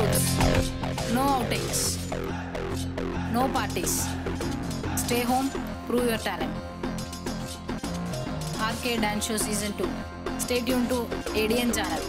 No outings. No parties. Stay home, prove your talent. RK Dance Show Season 2. Stay tuned to ADN channel.